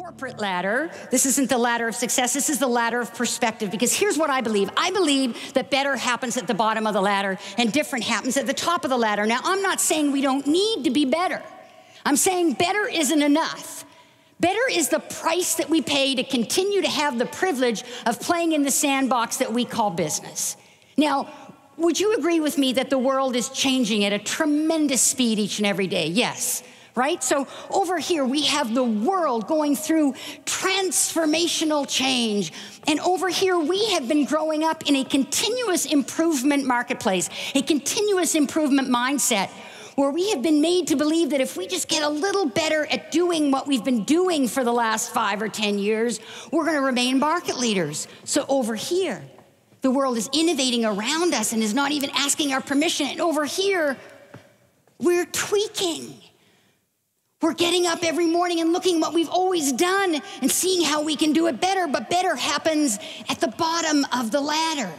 corporate ladder. This isn't the ladder of success, this is the ladder of perspective. Because here's what I believe I believe that better happens at the bottom of the ladder and different happens at the top of the ladder. Now, I'm not saying we don't need to be better, I'm saying better isn't enough. Better is the price that we pay to continue to have the privilege of playing in the sandbox that we call business. Now, would you agree with me that the world is changing at a tremendous speed each and every day? Yes right? So over here, we have the world going through transformational change. And over here, we have been growing up in a continuous improvement marketplace, a continuous improvement mindset. Where we have been made to believe that if we just get a little better at doing what we've been doing for the last five or 10 years, we're gonna remain market leaders. So over here, the world is innovating around us and is not even asking our permission. And over here, we're tweaking. We're getting up every morning and looking what we've always done and seeing how we can do it better, but better happens at the bottom of the ladder.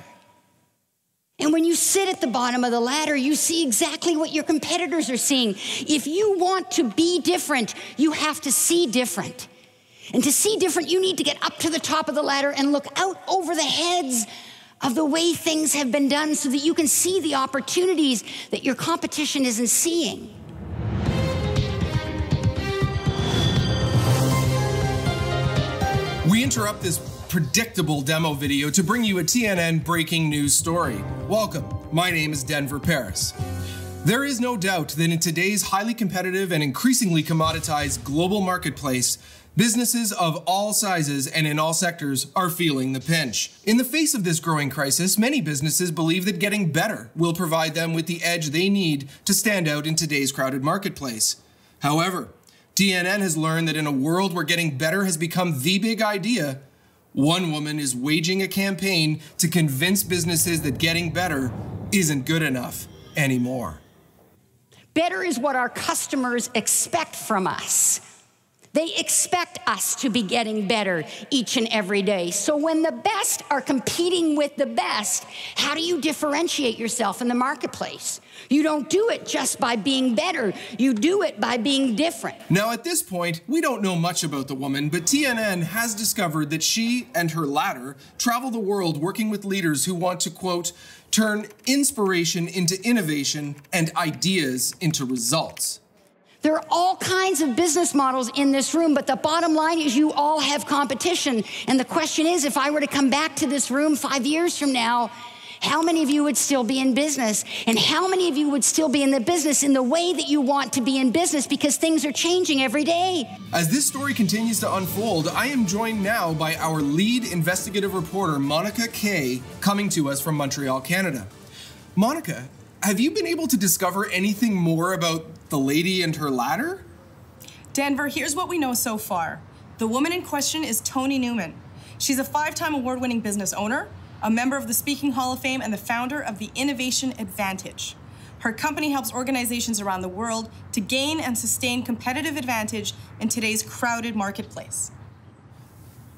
And when you sit at the bottom of the ladder, you see exactly what your competitors are seeing. If you want to be different, you have to see different. And to see different, you need to get up to the top of the ladder and look out over the heads of the way things have been done so that you can see the opportunities that your competition isn't seeing. Interrupt this predictable demo video to bring you a TNN breaking news story. Welcome, my name is Denver Paris. There is no doubt that in today's highly competitive and increasingly commoditized global marketplace, businesses of all sizes and in all sectors are feeling the pinch. In the face of this growing crisis, many businesses believe that getting better will provide them with the edge they need to stand out in today's crowded marketplace. However, TNN has learned that in a world where getting better has become the big idea, one woman is waging a campaign to convince businesses that getting better isn't good enough anymore. Better is what our customers expect from us. They expect us to be getting better each and every day. So when the best are competing with the best, how do you differentiate yourself in the marketplace? You don't do it just by being better, you do it by being different. Now, at this point, we don't know much about the woman, but TNN has discovered that she and her ladder travel the world working with leaders who want to, quote, turn inspiration into innovation and ideas into results. There are all kinds of business models in this room, but the bottom line is you all have competition. And the question is if I were to come back to this room five years from now, how many of you would still be in business? And how many of you would still be in the business in the way that you want to be in business because things are changing every day? As this story continues to unfold, I am joined now by our lead investigative reporter, Monica Kay, coming to us from Montreal, Canada. Monica, have you been able to discover anything more about the lady and her ladder? Denver, here's what we know so far. The woman in question is Toni Newman. She's a five time award winning business owner, a member of the Speaking Hall of Fame, and the founder of the Innovation Advantage. Her company helps organizations around the world to gain and sustain competitive advantage in today's crowded marketplace.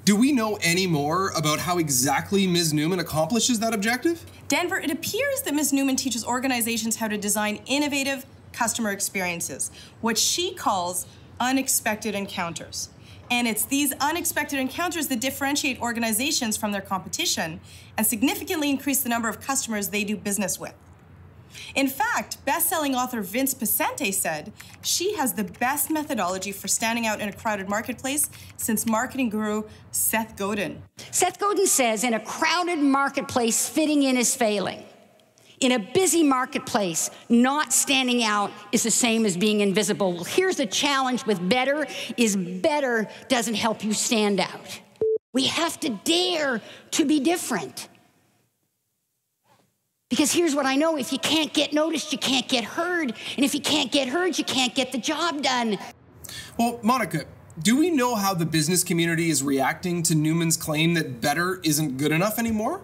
Do we know any more about how exactly Ms. Newman accomplishes that objective? Denver, it appears that Ms. Newman teaches organizations how to design innovative customer experiences, what she calls unexpected encounters. And it's these unexpected encounters that differentiate organizations from their competition and significantly increase the number of customers they do business with. In fact, best-selling author Vince Poscente said she has the best methodology for standing out in a crowded marketplace since marketing guru Seth Godin. Seth Godin says in a crowded marketplace, fitting in is failing. In a busy marketplace, not standing out is the same as being invisible. Well, here's the challenge with better is better doesn't help you stand out. We have to dare to be different. Because here's what I know if you can't get noticed, you can't get heard. And if you can't get heard, you can't get the job done. Well, Monica, do we know how the business community is reacting to Newman's claim that better isn't good enough anymore?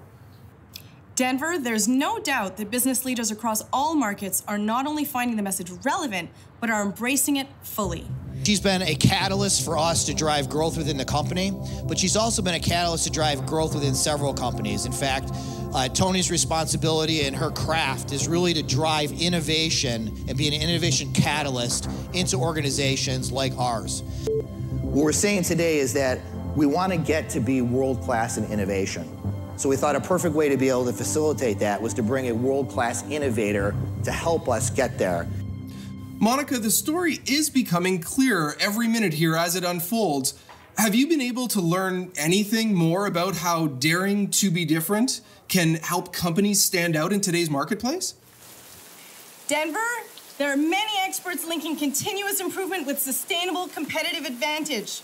Denver, there's no doubt that business leaders across all markets are not only finding the message relevant, but are embracing it fully. She's been a catalyst for us to drive growth within the company, but she's also been a catalyst to drive growth within several companies. In fact, uh, Toni's responsibility and her craft is really to drive innovation and be an innovation catalyst into organizations like ours. What we're saying today is that we want to get to be world class in innovation. So we thought a perfect way to be able to facilitate that was to bring a world class innovator to help us get there. Monica, the story is becoming clearer every minute here as it unfolds. Have you been able to learn anything more about how daring to be different can help companies stand out in today's marketplace? Denver, there are many experts linking continuous improvement with sustainable competitive advantage.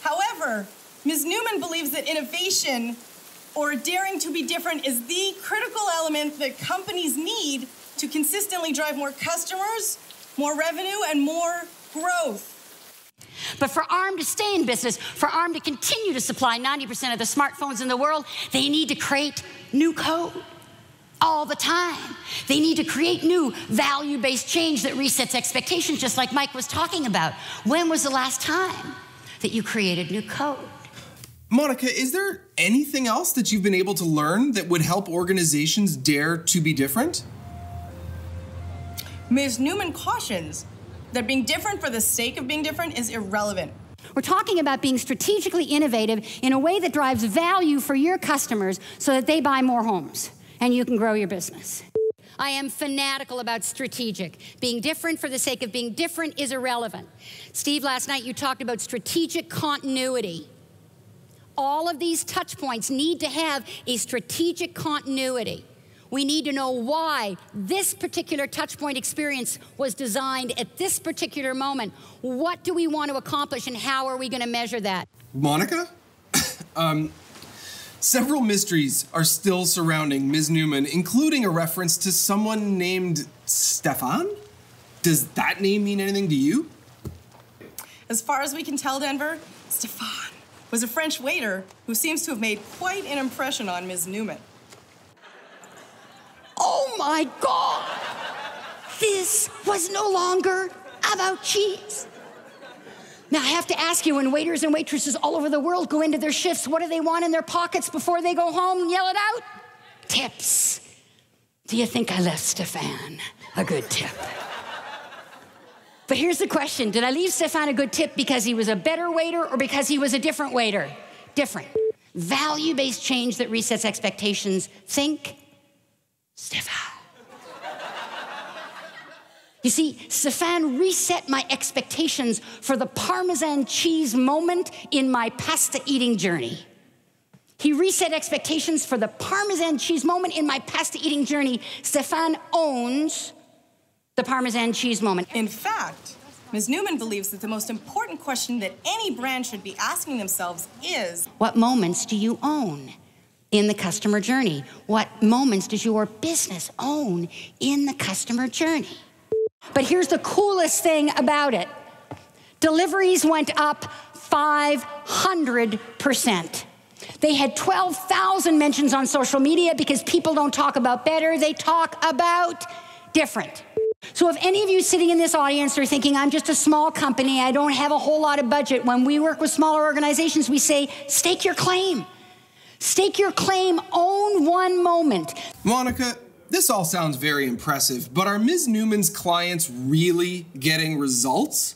However, Ms. Newman believes that innovation or daring to be different is the critical element that companies need to consistently drive more customers, more revenue, and more growth. But for ARM to stay in business, for ARM to continue to supply 90% of the smartphones in the world, they need to create new code all the time. They need to create new value based change that resets expectations, just like Mike was talking about. When was the last time that you created new code? Monica, is there anything else that you've been able to learn that would help organizations dare to be different? Ms. Newman cautions that being different for the sake of being different is irrelevant. We're talking about being strategically innovative in a way that drives value for your customers so that they buy more homes and you can grow your business. I am fanatical about strategic. Being different for the sake of being different is irrelevant. Steve, last night you talked about strategic continuity. All of these touch points need to have a strategic continuity. We need to know why this particular touch point experience was designed at this particular moment. What do we want to accomplish and how are we going to measure that? Monica? um, several mysteries are still surrounding Ms. Newman, including a reference to someone named Stefan. Does that name mean anything to you? As far as we can tell, Denver, Stefan was a French waiter who seems to have made quite an impression on Ms. Newman. Oh my God! This was no longer about cheese. Now, I have to ask you when waiters and waitresses all over the world go into their shifts, what do they want in their pockets before they go home and yell it out? Tips. Do you think I left Stefan a good tip? But here's the question Did I leave Stefan a good tip because he was a better waiter or because he was a different waiter? Different. Value based change that resets expectations. Think Stefan. You see, Stefan reset my expectations for the Parmesan cheese moment in my pasta eating journey. He reset expectations for the Parmesan cheese moment in my pasta eating journey. Stefan owns the Parmesan cheese moment. In fact, Ms. Newman believes that the most important question that any brand should be asking themselves is What moments do you own in the customer journey? What moments does your business own in the customer journey? But here's the coolest thing about it deliveries went up 500%. They had 12,000 mentions on social media because people don't talk about better, they talk about different. So, if any of you sitting in this audience are thinking, I'm just a small company, I don't have a whole lot of budget, when we work with smaller organizations, we say, stake your claim. Stake your claim, own one moment. Monica, this all sounds very impressive, but are Ms. Newman's clients really getting results?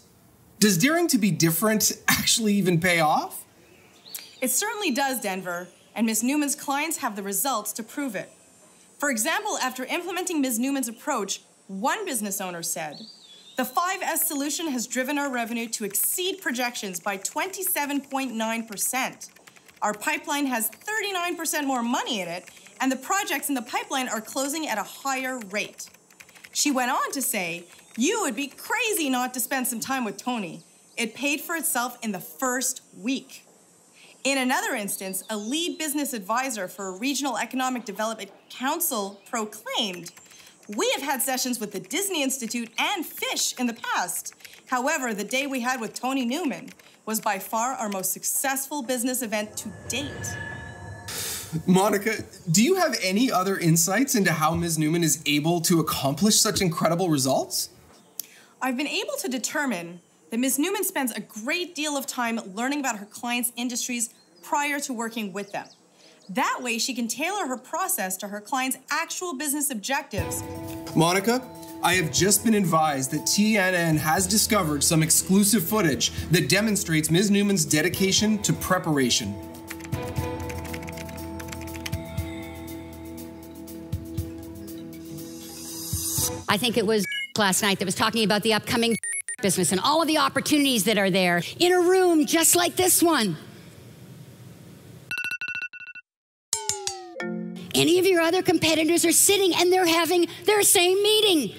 Does daring to be different actually even pay off? It certainly does, Denver, and Ms. Newman's clients have the results to prove it. For example, after implementing Ms. Newman's approach, one business owner said, The 5S solution has driven our revenue to exceed projections by 27.9%. Our pipeline has 39% more money in it, and the projects in the pipeline are closing at a higher rate. She went on to say, You would be crazy not to spend some time with Toni. It paid for itself in the first week. In another instance, a lead business advisor for a regional economic development council proclaimed, we have had sessions with the Disney Institute and Fish in the past. However, the day we had with Toni Newman was by far our most successful business event to date. Monica, do you have any other insights into how Ms. Newman is able to accomplish such incredible results? I've been able to determine that Ms. Newman spends a great deal of time learning about her clients' industries prior to working with them. That way, she can tailor her process to her clients' actual business objectives. Monica, I have just been advised that TNN has discovered some exclusive footage that demonstrates Ms. Newman's dedication to preparation. I think it was last night that was talking about the upcoming business and all of the opportunities that are there in a room just like this one. Any of your other competitors are sitting and they're having their same meeting.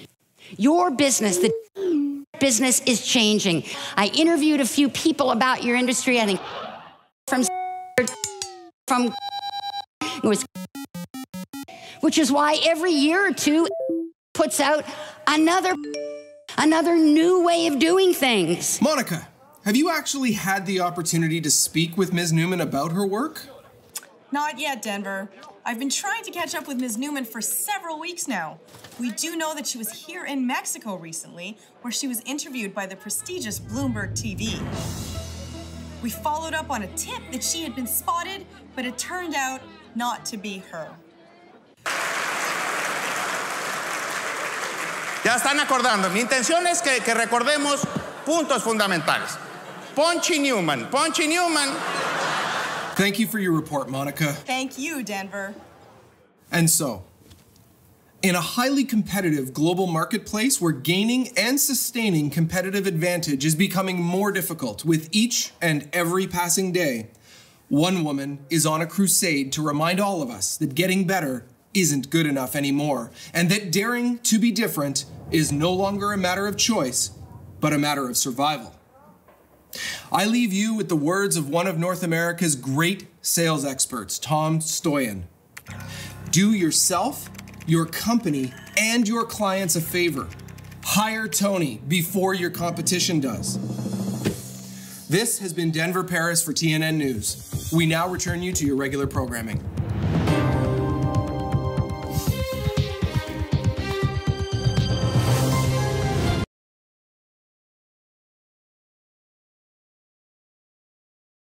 Your business, the business is changing. I interviewed a few people about your industry, I think from from was which is why every year or two puts out another another new way of doing things. Monica, have you actually had the opportunity to speak with Ms. Newman about her work? Not yet, Denver. I've been trying to catch up with Ms. Newman for several weeks now. We do know that she was here in Mexico recently, where she was interviewed by the prestigious Bloomberg TV. We followed up on a tip that she had been spotted, but it turned out not to be her. Ya están acordando. Mi intención es que, que recordemos puntos fundamentales. Ponchy Newman. Ponchy Newman. Thank you for your report, Monica. Thank you, Denver. And so, in a highly competitive global marketplace where gaining and sustaining competitive advantage is becoming more difficult with each and every passing day, one woman is on a crusade to remind all of us that getting better isn't good enough anymore, and that daring to be different is no longer a matter of choice, but a matter of survival. I leave you with the words of one of North America's great sales experts, Tom Stoyan. Do yourself, your company, and your clients a favor. Hire Toni before your competition does. This has been Denver Paris for TNN News. We now return you to your regular programming.